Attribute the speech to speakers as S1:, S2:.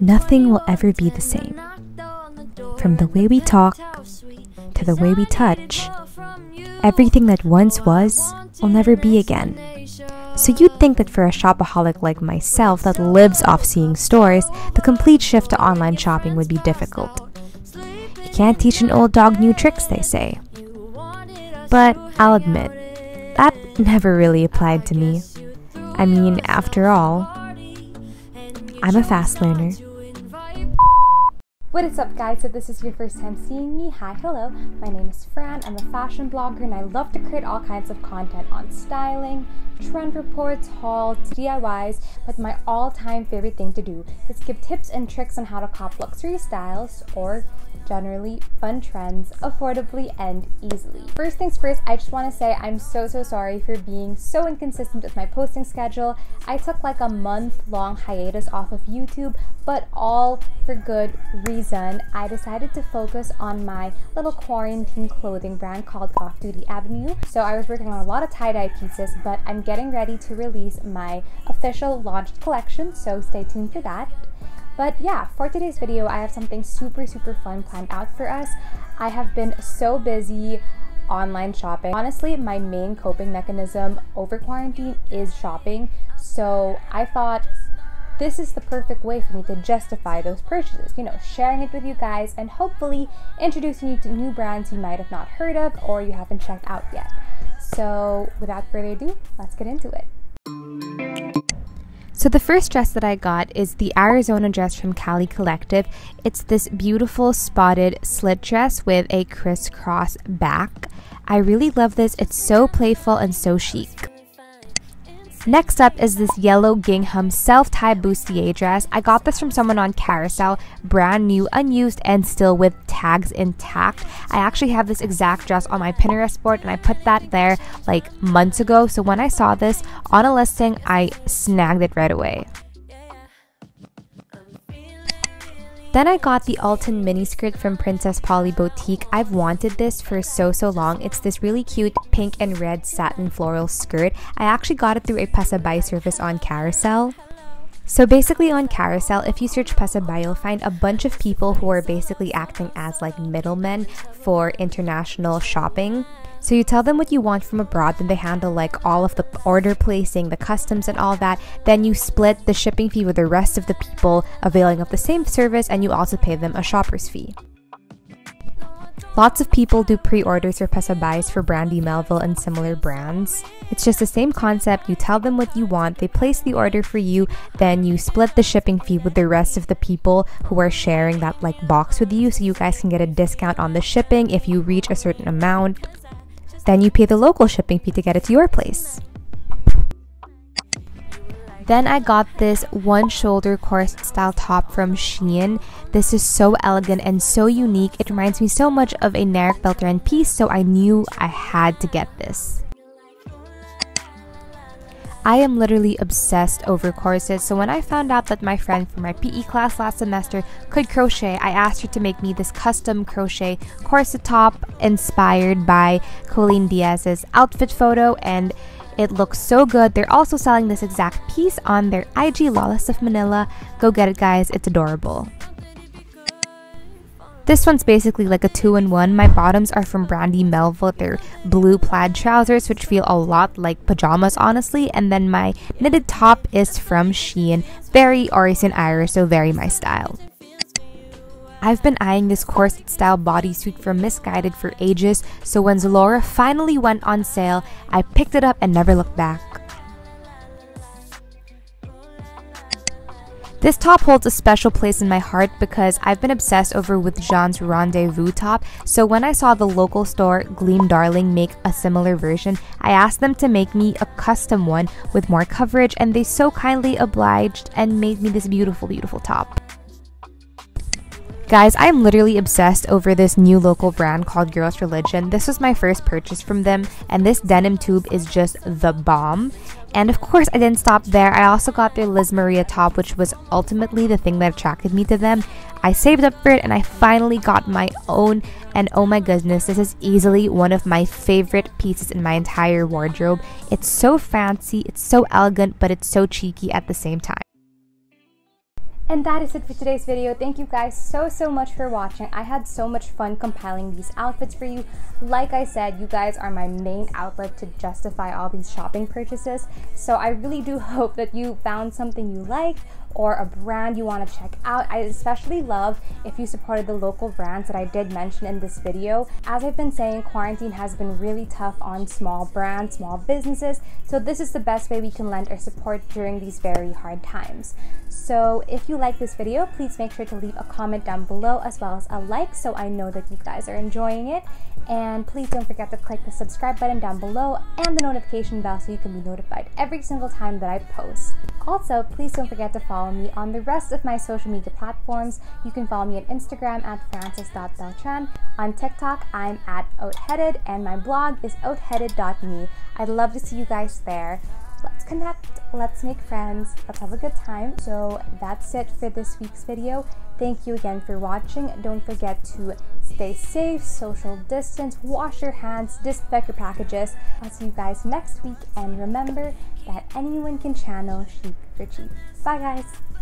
S1: nothing will ever be the same. From the way we talk to the way we touch, everything that once was will never be again. So you'd think that for a shopaholic like myself that lives off seeing stores, the complete shift to online shopping would be difficult. You can't teach an old dog new tricks, they say. But I'll admit, that never really applied to me. I mean, after all, I'm a fast learner.
S2: What is up guys, if this is your first time seeing me, hi, hello, my name is Fran, I'm a fashion blogger and I love to create all kinds of content on styling, trend reports, hauls, DIYs, but my all-time favorite thing to do is give tips and tricks on how to cop luxury styles or generally fun trends affordably and easily. First things first, I just want to say I'm so so sorry for being so inconsistent with my posting schedule. I took like a month long hiatus off of YouTube, but all for good reason. I decided to focus on my little quarantine clothing brand called Off Duty Avenue. So I was working on a lot of tie-dye pieces, but I'm getting ready to release my official launched collection, so stay tuned for that. But yeah, for today's video, I have something super, super fun planned out for us. I have been so busy online shopping. Honestly, my main coping mechanism over quarantine is shopping. So I thought this is the perfect way for me to justify those purchases. You know, sharing it with you guys and hopefully introducing you to new brands you might have not heard of or you haven't checked out yet. So without further ado, let's get into it.
S1: So the first dress that I got is the Arizona dress from Calli Collective. It's this beautiful spotted slit dress with a crisscross back. I really love this. It's so playful and so chic. Next up is this yellow gingham self-tie bustier dress. I got this from someone on Carousell, brand new, unused, and still with tags intact. I actually have this exact dress on my Pinterest board and I put that there like months ago. So when I saw this on a listing, I snagged it right away. Then I got the Olton mini skirt from Princess Polly Boutique. I've wanted this for so so long. It's this really cute pink and red satin floral skirt. I actually got it through a Pasabay service on Carousell. So basically on Carousell, if you search Pasabay, you'll find a bunch of people who are basically acting as like middlemen for international shopping. So you tell them what you want from abroad, then they handle like all of the order placing, the customs, and all that. Then you split the shipping fee with the rest of the people availing of the same service, and you also pay them a shopper's fee. Lots of people do pre-orders or Pasabays for Brandy Melville and similar brands. It's just the same concept, you tell them what you want, they place the order for you, then you split the shipping fee with the rest of the people who are sharing that like box with you so you guys can get a discount on the shipping if you reach a certain amount. Then you pay the local shipping fee to get it to your place. Then I got this one shoulder corset style top from Shein. This is so elegant and so unique. It reminds me so much of a Nerek Beltran piece, so I knew I had to get this. I am literally obsessed over corsets, so when I found out that my friend from my PE class last semester could crochet, I asked her to make me this custom crochet corset top inspired by Colleen Diaz's outfit photo and it looks so good. They're also selling this exact piece on their IG Lolas of Manila. Go get it guys, it's adorable. This one's basically like a two-in-one. My bottoms are from Brandy Melville. They're blue plaid trousers, which feel a lot like pajamas, honestly. And then my knitted top is from Shein. Very Orseund Iris, so very my style. I've been eyeing this corset style bodysuit from Missguided for ages, so when Zalora finally went on sale, I picked it up and never looked back. This top holds a special place in my heart because I've been obsessed over with Jean's Rendezvous top, so when I saw the local store Gleam Darling make a similar version, I asked them to make me a custom one with more coverage and they so kindly obliged and made me this beautiful, beautiful top. Guys, I'm literally obsessed over this new local brand called Girls Religion. This was my first purchase from them, and this denim tube is just the bomb. And of course, I didn't stop there. I also got their Liz Maria top, which was ultimately the thing that attracted me to them. I saved up for it and I finally got my own. And oh my goodness, this is easily one of my favorite pieces in my entire wardrobe. It's so fancy, it's so elegant, but it's so cheeky at the same time.
S2: And that is it for today's video. Thank you guys so, so much for watching. I had so much fun compiling these outfits for you. Like I said, you guys are my main outlet to justify all these shopping purchases. So I really do hope that you found something you liked or a brand you want to check out. I especially love if you supported the local brands that I did mention in this video. As I've been saying, quarantine has been really tough on small brands, small businesses, so this is the best way we can lend our support during these very hard times. So if you like this video, please make sure to leave a comment down below as well as a like so I know that you guys are enjoying it. And please don't forget to click the subscribe button down below and the notification bell so you can be notified every single time that I post. Also, please don't forget to follow me on the rest of my social media platforms. You can follow me on Instagram at francis.beltran. On TikTok, I'm at outheaded, and my blog is outheaded.me. I'd love to see you guys there let's connect, let's make friends, let's have a good time. So that's it for this week's video. Thank you again for watching. Don't forget to stay safe, social distance, wash your hands, disinfect your packages. I'll see you guys next week and remember that anyone can channel sheep for cheap. Bye guys!